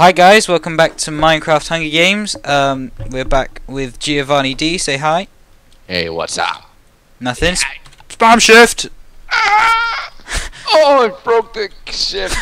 Hi guys, welcome back to Minecraft Hunger Games. Um, we're back with Giovani D. Say hi. Hey, what's up? Nothing. Spam shift Oh, I broke the shift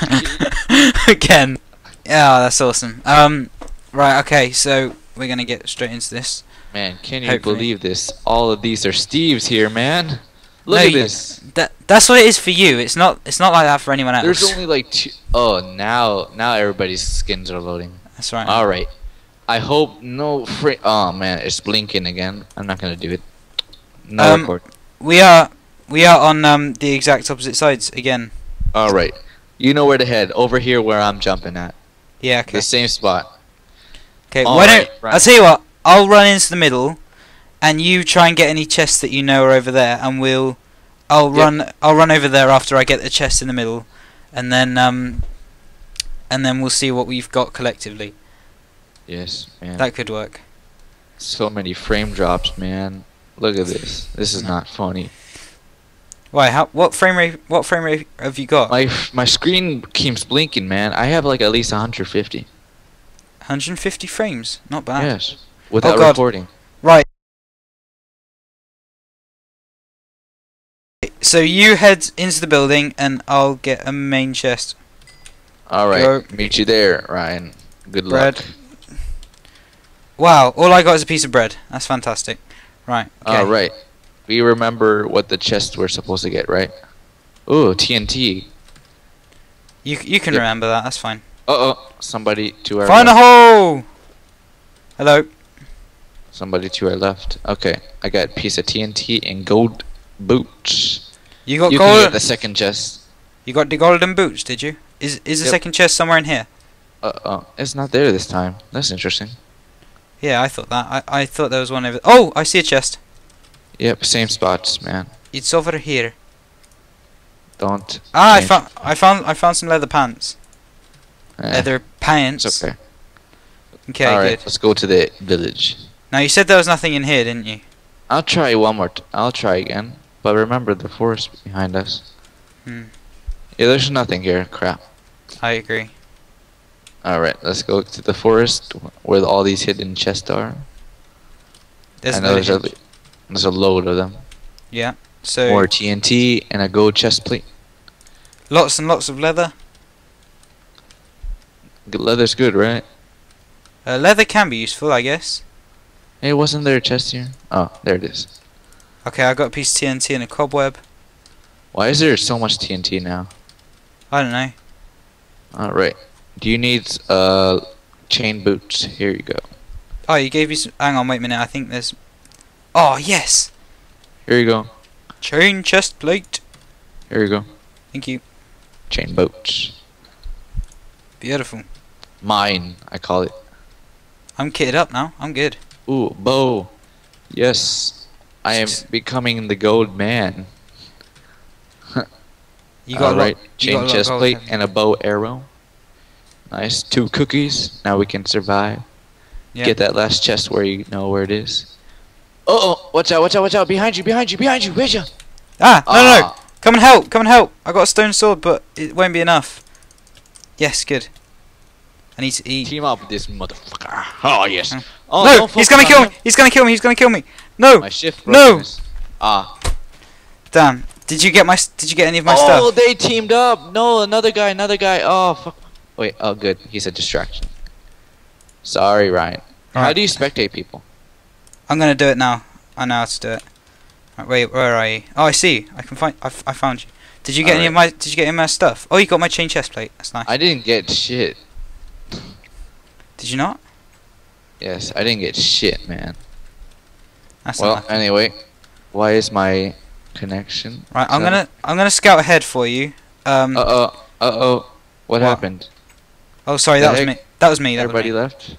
again. Yeah, that's awesome. Um, right. Okay, so we're gonna get straight into this. man, can you Hopefully. believe this? All of these are Steve's here, man. Look No, at this. That that's what it is for you. It's not. It's not like that for anyone else. There's only like two oh now now everybody's skins are loading. that's right. All right. I hope no free. Oh man, it's blinking again. I'm not gonna do it. No Um, record. we are we are on um the exact opposite sides again. All right. You know where to head. Over here, where I'm jumping at. Yeah. Okay. The same spot. Okay. Why right, don't right. I'll tell you what? I'll run into the middle, and you try and get any chests that you know are over there, and we'll. I'll Yep. run. I'll run over there after I get the chest in the middle, and then um. And then we'll see what we've got collectively. Yes, man. That could work. so many frame drops, man. Look at this. This is not funny. Why? How? What frame rate? What frame rate have you got? My my screen keeps blinking, man. I have like at least 150. 150 frames. Not bad. Yes. Without God. recording. Right. So you head into the building, and I'll get a main chest. All right. Go. Meet you there, Ryan. Good Bread. luck. Wow, all I got is a piece of bread. That's fantastic. Right. Okay. All right. We remember what the chests we're supposed to get, right? Ooh, TNT. You you can Yep. remember that. That's fine. Uh oh. Somebody to our Find a left. hole. Hello. Somebody to our left. Okay. I got a piece of TNT and gold boots. You got you can get the second chest. You got the golden boots, did you? Is is the Yep. second chest somewhere in here? Uh oh. It's not there this time. That's interesting. Yeah, I thought that. I I thought there was one over. Oh, I see a chest. Yep. Same spots, man. It's over here. Don't. Ah, I found I found I found some leather pants. Eh, Leather pants. It's okay. Okay, All right. good. Let's go to the village. Now you said there was nothing in here, didn't you? I'll try one more. T- I'll try again. But remember the forest behind us. Hmm. Yeah, there's nothing here. Crap. I agree. All right, let's go to the forest where all these hidden chests are. There's I know there's a, there's a load of them. Yeah. So More TNT and a gold chest plate. lots and lots of leather. Leather's good, right? Uh, leather can be useful, I guess. Hey, wasn't there a chest here? Oh, there it is. Okay, I got a piece of TNT and a cobweb. Why is there so much TNT now? I don't know. All right. Do you need uh chain boots? Here you go. Oh, you gave me some. Hang on, wait a minute. I think there's. Oh yes, Here you go. chain chest plate. Here you go. Thank you. Chain boots. Beautiful. Mine, I call it. I'm kitted up now. I'm good. Ooh, bow. Yes. I am becoming the gold man. You got a lot- Alright, you got a chain chest plate and a bow arrow. Nice. Two cookies. Now we can survive. Get that last chest where you know where it is. Uh oh! Watch out! Watch out! Watch out! Behind you! Behind you! Behind you! Where's you? Ah, no, no, no. Ah, Come and help. Come and help. I got a stone sword, but it won't be enough. Yes, good. I need to eat. Team up with this motherfucker. Oh yes. Oh, no, he's gonna kill me. He's gonna kill me. He's gonna kill me. No, My shift. No. Ah. damn. Did you get my? s- Did you get any of my oh, stuff? they teamed up. No, another guy. Another guy. Oh fuck. Wait. Oh, good. He's a distraction. Sorry, Ryan. How Alright. do you spectate people? I'm gonna do it now. I know how to do it. Right, wait, where are you? Oh, I see. I can find. I, f- I found you. Did you get any of my? Did you get any of my stuff? Oh, you got my chain chest plate. That's nice. I didn't get shit. Did you not? Yes, I didn't get shit, man. That's Well, anyway, why is my connection? Right, I'm gonna. I'm gonna scout ahead for you. Um. Uh oh. Uh oh. What, What? happened? oh, sorry. That was me. That was me. That Everybody was me. left.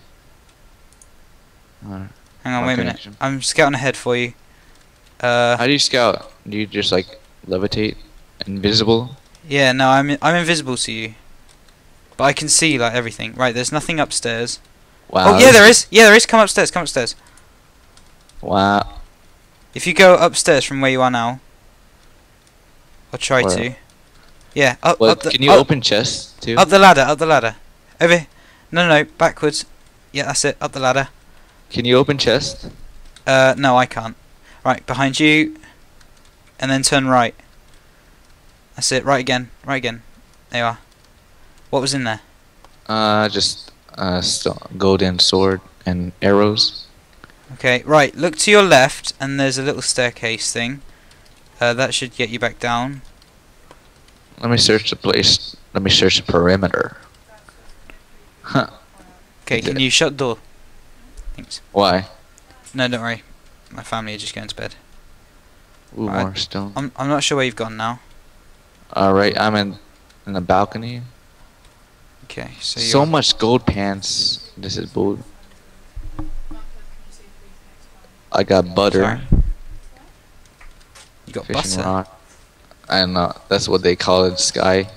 Hang on, my wait a minute. I'm scouting ahead for you. Uh. How do you scout? Do you just like levitate? Invisible? Yeah. No, I'm. I'm invisible to you. But I can see like everything. Right. There's nothing upstairs. Wow. oh yeah, there is. Yeah, there is. Come upstairs. Come upstairs. Wow. If you go upstairs from where you are now, or try Where? to. Yeah. Up. Well, up the, can you up, open chests too? Up the ladder. Up the ladder. Over. No, no, no, backwards. Yeah, that's it. Up the ladder. Can you open chest? Uh, no, I can't. Right, behind you, and then turn right. That's it. Right again. Right again. There you are. What was in there? Uh, just uh, st- golden sword and arrows. Okay, right. Look to your left, and there's a little staircase thing. Uh, that should get you back down. Let me search the place. Let me search the perimeter. Huh? Okay, can you shut the door? Thanks. Why? No, don't worry. My family are just going to bed. Ooh, Right. more stone. I'm I'm not sure where you've gone now. All right, I'm in in the balcony. Okay, so So much gold pants. This is bull. I got butter, Sorry. you got fishing butter. rod. I don't know. That's what they call it. Sky.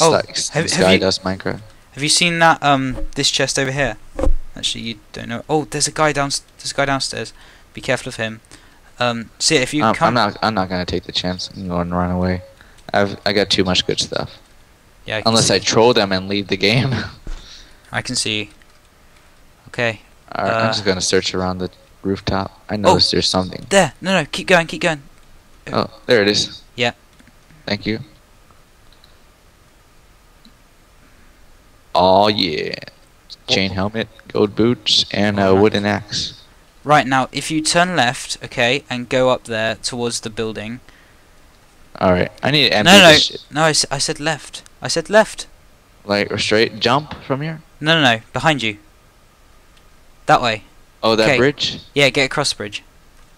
Oh, Sky, have- have Sky you- does Minecraft. Have you seen that um this chest over here? Actually, you don't know. Oh, there's a guy down. There's a guy downstairs. Be careful of him. Um, see if you Um, come. I'm not. I'm not gonna take the chance and go and run away. I've I got too much good stuff. yeah, I Unless see. I troll them and leave the game. I can see. Okay, Alright, Uh, I'm just gonna search around the rooftop. I oh, noticed there's something. there. No, no, keep going, keep going. Oh, there it is. Yeah. Thank you. Oh yeah. Chain helmet, gold boots, and a wooden axe. Right now, if you turn left, okay, and go up there towards the building. Alright, I need to empty No, no, this shit. no. I said left. I said left. Like, or straight jump from here? No, no, no. Behind you. That way. Oh, that bridge? Yeah, get across the bridge.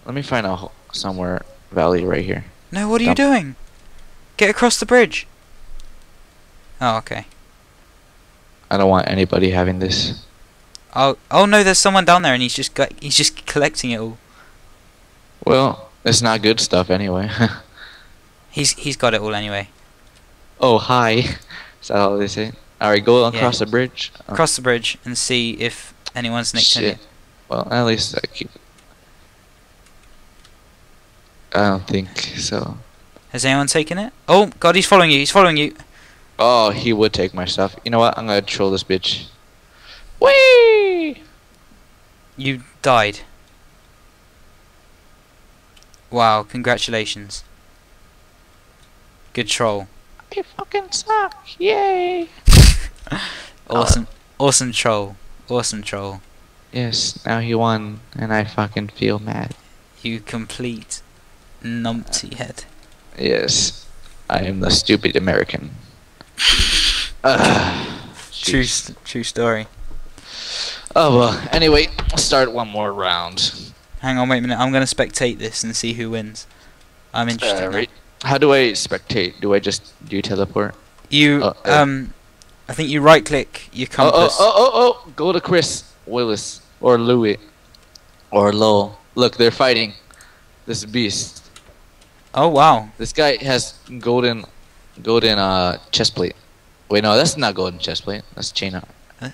Let me find a somewhere valley right here. No, what are you doing? Get across the bridge. Oh, okay. I don't want anybody having this. Oh, oh no, there's someone down there, and he's just got, he's just collecting it all. Well, it's not good stuff anyway. He's he's got it all anyway. oh, hi. Is that how they say? Alright, go across the bridge. Cross the bridge and see if anyone's nicked shit. Well, at least I keep. I don't think so. Has anyone taken it? Oh God, he's following you. He's following you. Oh, he would take my stuff. You know what? I'm gonna troll this bitch. Whee! You died. Wow, congratulations. Good troll. You fucking suck! Yay! Awesome, awesome troll. Awesome troll. Yes, now he won, and I fucking feel mad. You complete numpty head. Yes, I am the stupid American. True, true story. Oh well. Anyway, let's start one more round. Hang on, wait a minute. I'm gonna spectate this and see who wins. I'm interested. now. Alright. How do I spectate? Do I just do teleport? You Oh, uh, um, I think you right click your Oh, oh, oh, oh, oh! Go to Chris Willis or Louis or Lowell. Look, they're fighting. This beast. Oh wow. This guy has golden, golden uh chest plate. Wait, no, that's not golden chest plate. That's chain armor. Huh?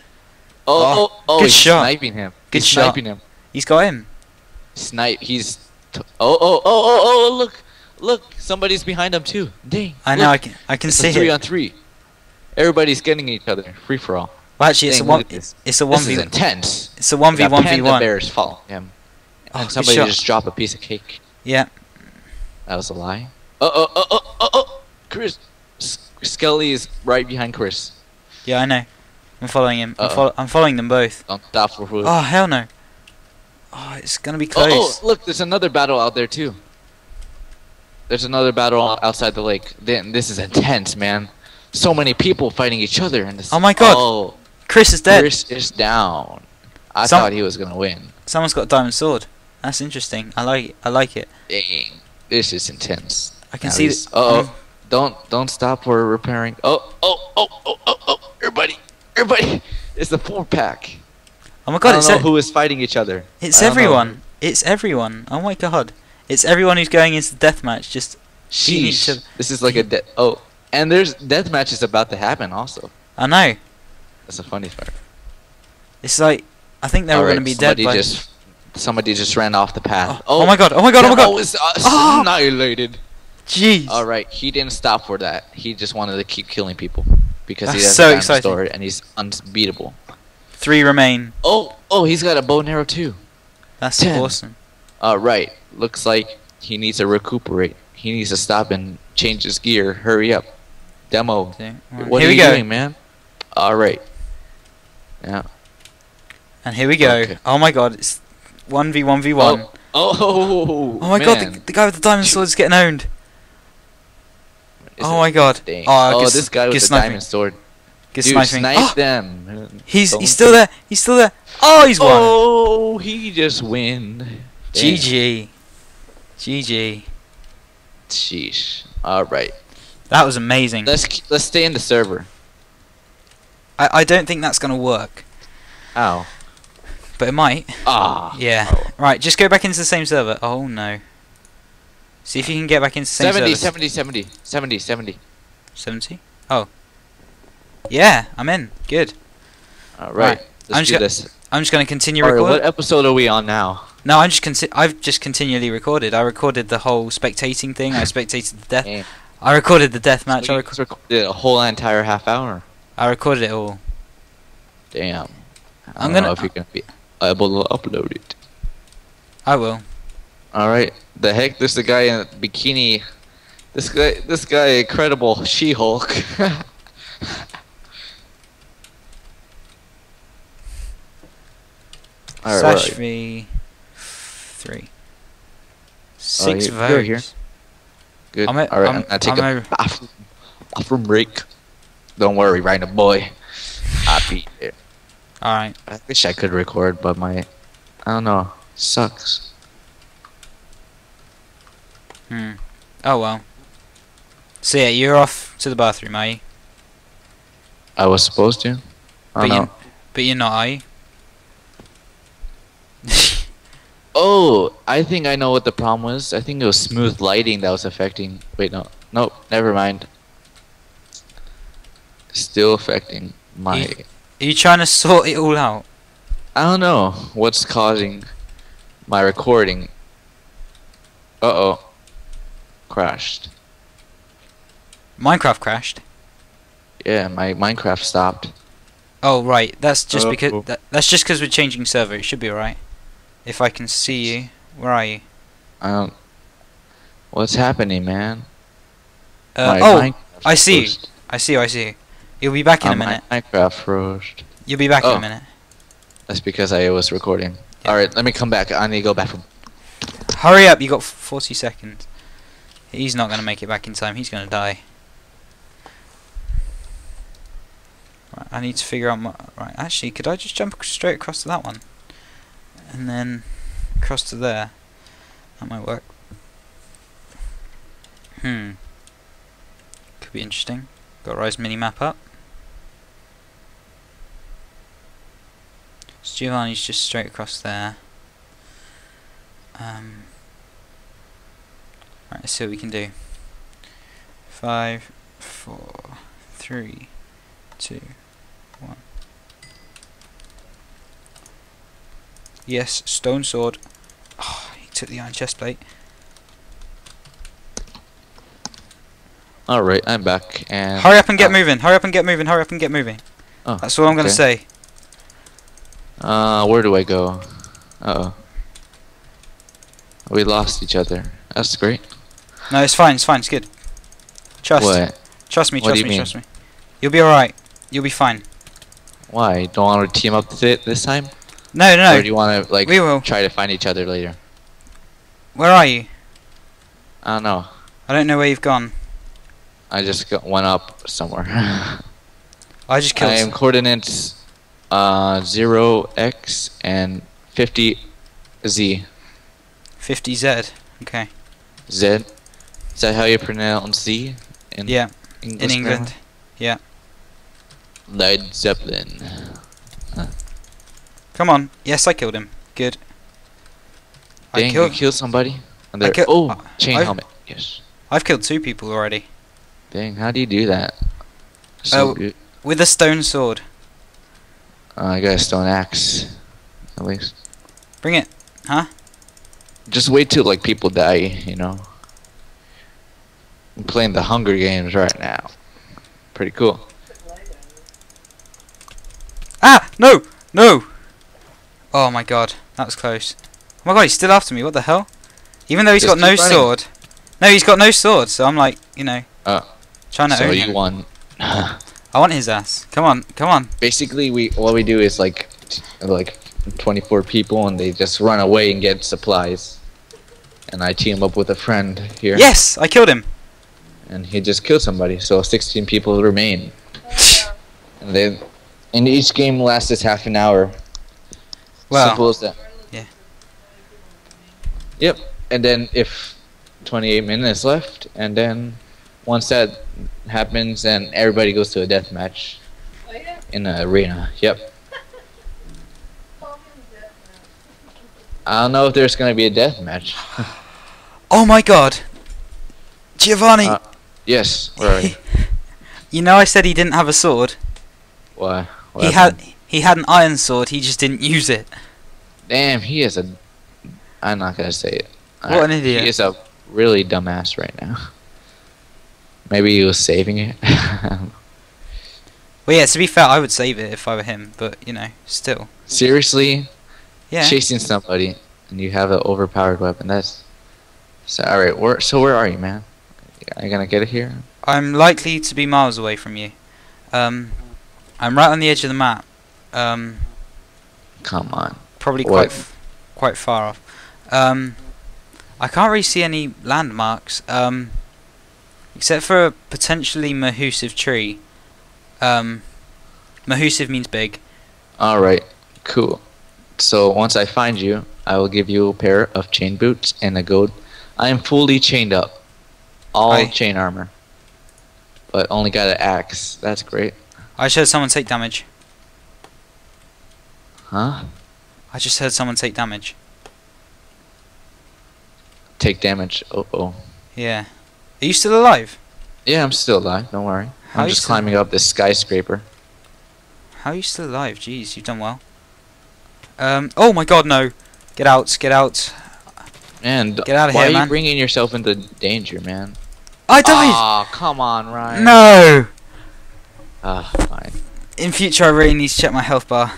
Oh, Oh, oh, oh! good he's shot. sniping him. Good he's shot. sniping him. He's got him. Snipe. He's. T- oh, oh, oh, oh, oh! Look, look! Somebody's behind him too. Dang. I know. I can. I can It's see three it. on three. Everybody's getting each other. Free for all. Well, actually, it's a one. this. It's a one This v. is intense. It's a one v one v one. bears fall. Yeah. Oh, and somebody just drop a piece of cake. Yeah. That was a lie. Oh, oh, oh, oh, oh, oh! Chris, Skelly is right behind Chris. Yeah, I know. I'm following him. I'm, Uh-oh. I'm following them both. On top for who? Oh hell no. Oh, it's gonna be Oh, close. oh, look, there's another battle out there too. There's another battle outside the lake. Then this is intense, man. So many people fighting each other in this. Oh my God. Oh, Chris is dead. Chris is down. I Some- thought he was gonna win. Someone's got a diamond sword. That's interesting. I like it. I like it. Dang, this is intense. I can At see least- Uh-oh. Don't don't stop for repairing. Oh oh oh oh oh oh! Everybody, everybody! It's the four pack. oh my god! I don't It's know who is fighting each other. it's don't know. everyone. It's everyone. Oh my god! It's everyone who's going into the deathmatch. Just Sheesh. This is like a death. oh, and there's death matches about to happen also. I know. That's a funny part. It's like I think they were Alright, going to be dead somebody by. just somebody just ran off the path. oh, oh my god! Oh my god! Oh my god! is, uh, Ah! annihilated. Jeez. All right, he didn't stop for that. He just wanted to keep killing people because he has so a exciting. sword and he's unbeatable. Three remain. Oh, oh, he's got a bow and arrow too. That's Ten. awesome. Uh, right. Looks like he needs to recuperate. He needs to stop and change his gear. Hurry up. Demo. Two, one. What here are we you go. doing, man? All right. Yeah. And here we go. Okay. Oh my god, it's 1v1v1. Oh, oh, Oh my god, the, the guy with the diamond sword is getting owned. Is oh my god. Dang. Oh, Oh, good this guy good with the sniping. diamond sword. Good Dude, sniping. snipe Oh, them. he's Don't he's still there. He's still there. Oh, he's won. Oh, he just win. Dang. GG. GG. Sheesh. All right. That was amazing. Let's let's stay in the server. I, I don't think that's gonna work, Oh. but it might. Ah. Yeah. Oh. Right, just go back into the same server. Oh no. See if you can get back into the same 70, server. 70, 70, 70, 70. 70? Oh. Yeah, I'm in. Good. All right. Right. Let's I'm do just this. I'm just gonna continue All right, recording. what episode are we on now? No, I'm just I've just continually recorded. I recorded the whole spectating thing. I spectated the death. Damn. I recorded the death match. I, rec- recorded a whole entire half hour. I recorded it all. Damn. I I'm don't gonna- know if you're gonna be able to upload it. I will. All right. The heck? There's the guy in a bikini. This guy. This guy. Incredible She-Hulk. All right. Slash v three. Six you- votes. here. Good. I'm a- All right. I'm- I'm, gonna take I'm a a- bathroom, bathroom break. Don't worry, Rhino boy. I'll be there. All right. I wish I could record, but my, I don't know, sucks. Hmm. Oh well. So yeah, you're off to the bathroom, are you? I was supposed to. I But don't you, know. but you're not, are you? Oh, I think I know what the problem was. I think it was smooth lighting that was affecting. Wait, no, nope, never mind. Still affecting my. You- Are you trying to sort it all out? I don't know what's causing my recording. Uh oh, crashed. Minecraft crashed. Yeah, my Minecraft stopped. Oh right, that's just Oh. because that, that's just because we're changing server. It should be alright. If I can see you, where are you? I don't. What's happening, man? Uh, oh, Minecraft I see you. I see. I see you. You'll be back in Uh, a minute. Minecraft froze. You'll be back in Oh. a minute. That's because I was recording. Yeah. All right, let me come back. I need to go back. Hurry up! You got 40 seconds. He's not gonna make it back in time. He's gonna die. Right, I need to figure out my. Right, actually, could I just jump straight across to that one, and then across to there? That might work. Hmm. Could be interesting. Got Rise mini map up. So Giovani's just straight across there. Um. Right, let's see what we can do. Five, four, three, two, one. Yes, stone sword. Oh, he took the iron chest plate. All right, I'm back. And Hurry up and get uh, moving. Hurry up and get moving. Hurry up and get moving. Oh, That's all I'm gonna okay. say. Uh, where do I go? Uh oh. We lost each other. That's great. No, it's fine. It's fine. It's good. Trust. What? Trust me. Trust me. mean? Trust me. You'll be alright. You'll be fine. Why? Don't want to team up th- this time? No, no, Or do you want to like We will. try to find each other later? Where are you? I don't know. I don't know where you've gone. I just got went up somewhere. I just killed. I am coordinates uh zero x and fifty z 50Z. Okay. z. Is that how you pronounce z? In Yeah. English In grammar? England. Yeah. Led Zeppelin. Come on. Yes, I killed him. Good. I killed. you killed somebody. Kill- oh, uh, chain I've- helmet. Yes. I've killed two people already Dang, how do you do that? So Oh. good. with a stone sword. Uh, I got a stone axe. At least. Bring it. Huh? Just wait till like people die, you know. I'm playing the Hunger Games right now. Pretty cool. Ah! No! No! Oh my god, that was close. Oh my god, he's still after me, what the hell? Even though he's Just got no running. sword. No, he's got no sword, so I'm like, you know, Oh. trying to So own you him. won. I want his ass. Come on, come on. Basically, we what we do is like t- like 24 people, and they just run away and get supplies. And I team up with a friend here, Yes, I killed him. and he just killed somebody. So 16 people remain, and then and each game lasts half an hour. Well, Simple as that. yeah. Yep. And then if 28 minutes left, and then once that happens, then everybody goes to a death match Oh, yeah? in the arena. Yep. I don't know if there's gonna be a death match. oh my god. Giovani, Uh, yes. Where are you? you know I said he didn't have a sword. Why? What he happened? had he had an iron sword, he just didn't use it. Damn, he is a. I'm not gonna say it. What an idiot. He is a really dumbass right now. Maybe he was saving it. Well, yeah, to be fair, I would save it if I were him, but, you know, still. Seriously, Yeah. chasing somebody and you have an overpowered weapon. That's. So all right. Where? So where are you, man? Are you gonna get it here? I'm likely to be miles away from you. Um, I'm right on the edge of the map. Um, Come on. probably What? quite f- quite far off. Um, I can't really see any landmarks. Um, except for a potentially mahusive tree. Um, mahusive means big. All right. Cool. So once I find you, I will give you a pair of chain boots and a gold. I am fully chained up, all Aye. chain armor, but only got an axe. That's great. I just heard someone take damage. Huh? I just heard someone take damage. Take damage. Oh oh. Yeah. Are you still alive? Yeah, I'm still alive. Don't worry. How I'm just climbing up this skyscraper. How are you still alive? Jeez, you've done well. Um. Oh my God, no! Get out! Get out! Man, d- Get outta why here, are you man. bringing yourself into danger, man? I died. Aw, come on, Ryan. no. Ah, fine. In future, I really need to check my health bar.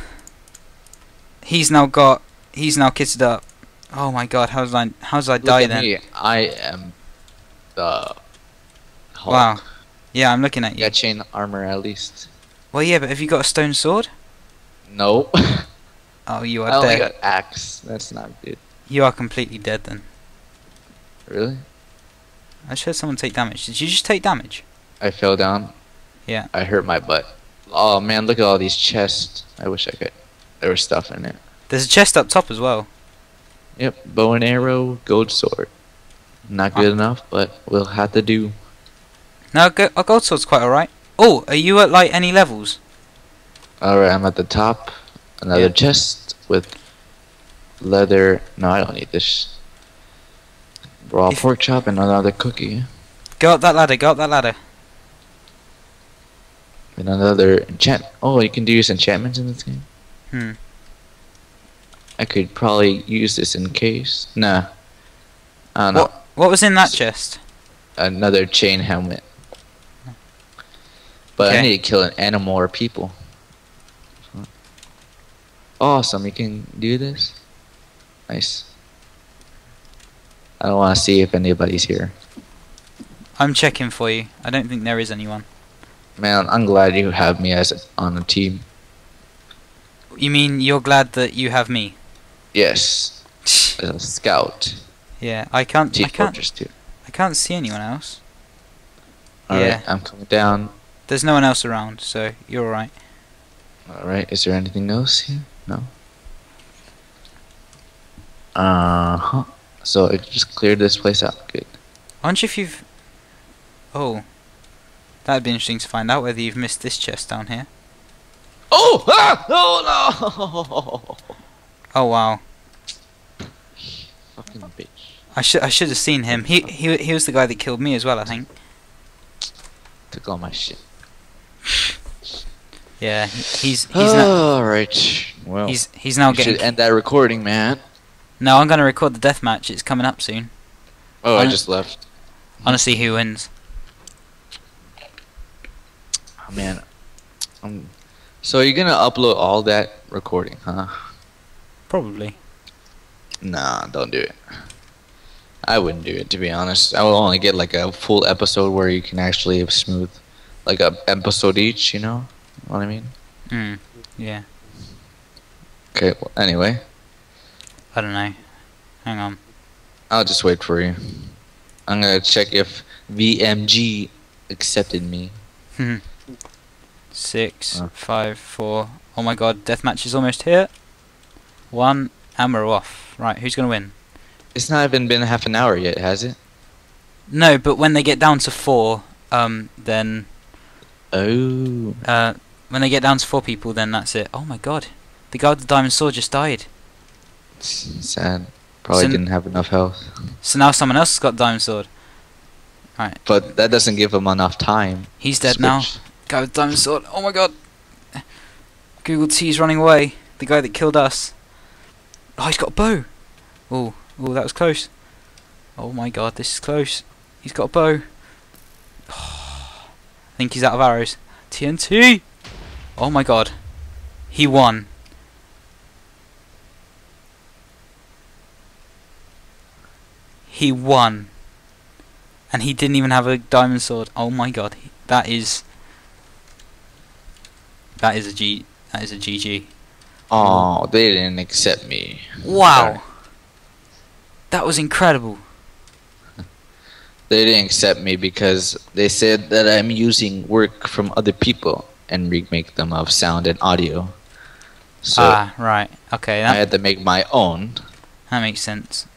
He's now got. He's now kitted up. Oh my God! How did I? How did I Look die then? me. I am the Hulk. Wow. Yeah, I'm looking at You got chain armor at least. Well, yeah, but have you got a stone sword? No. Oh, you are I only dead. got axe. That's not good. You are completely dead then. Really? I just heard someone take damage. Did you just take damage? I fell down. Yeah. I hurt my butt. Oh man, look at all these chests. I wish I could. There was stuff in it. There's a chest up top as well. Yep, bow and arrow, gold sword. Not good enough, but we'll have to do. No, go- a gold sword's quite alright. Oh, are you at like any levels? Alright, I'm at the top. Another Yeah. chest with leather. No, I don't need this. Raw If- pork chop and another cookie. Go up that ladder. Go up that ladder. And another enchant. Oh, you can do use enchantments in this game? Hmm. I could probably use this in case. Nah. I don't know. What? Was in that chest? Another chain helmet. But I need to kill an animal or people. Awesome, you can do this? Nice. I don't want to see if anybody's here. I'm checking for you. I don't think there is anyone. Man, I'm glad you have me as a, on a team. You mean you're glad that you have me? Yes, as a scout. Yeah, I can't. Team I can't. Fortress 2. I can't see anyone else. Alright, Yeah. I'm coming down. There's no one else around, so you're alright. Alright, is there anything else here? No. Uh huh. So I just cleared this place out. Good. I wonder if you've. Oh, that'd be interesting to find out whether you've missed this chest down here. Oh! Ah! Oh no! Oh wow, Fucking bitch. I should I should have seen him. He he he was the guy that killed me as well. I think. Took all my shit. Yeah, he- he's he's now Alright. Well, he's he's now you getting. should end that recording, man. No, I'm gonna record the death match. It's coming up soon. Oh, I I'm- just left. I wanna see who wins. Oh, man. I'm So you're gonna upload all that recording, huh? Probably. Nah, don't do it. I wouldn't do it to be honest. I will only get like a full episode where you can actually smooth, like a episode each. You know what I mean? Mm. Yeah. Okay. Well, anyway, I don't know. Hang on. I'll just wait for you. I'm gonna check if VMG accepted me. Six, Uh. five, four. Oh my god, deathmatch is almost here. One, and we're off. Right, who's gonna win? It's not even been half an hour yet, has it? No, but when they get down to four, um, then Oh. uh, when they get down to four people, then that's it. Oh my god, the guy with the diamond sword just died. Sad. Probably Sin- didn't have enough health. So now someone else has got the diamond sword. Right. But that doesn't give him enough time. He's dead now. Switch. Guy with the diamond sword. Oh my god. Google T's running away. The guy that killed us. Oh, he's got a bow. Oh, oh, that was close. Oh my god, this is close. He's got a bow. I think he's out of arrows. TNT. Oh my god. He won. He won. And he didn't even have a diamond sword. Oh my god. That is that is a G that is a GG. Oh, they didn't accept me. Wow. That was incredible. They didn't accept me because they said that I'm using work from other people and remake them of sound and audio. So ah, right. Okay, I had to make my own. that makes sense.